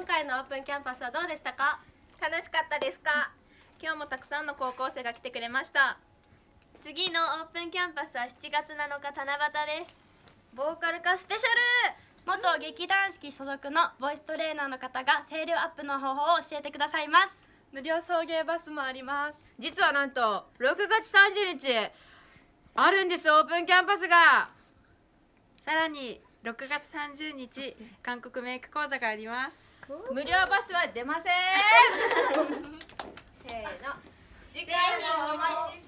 ンキャンパスはどうでしたか？楽しかったですか？今日もたくさんの高校生が来てくれました。次のオープンキャンパスは7月7日七夕です。ボーカル化スペシャル！元劇団四季所属のボイストレーナーの方が声量アップの方法を教えてくださいます。無料送迎バスもあります。実はなんと6月30日あるんですオープンキャンパスがさらに6月30日韓国メイク講座があります。無料バスは出ません。せーの。次回もお待ちして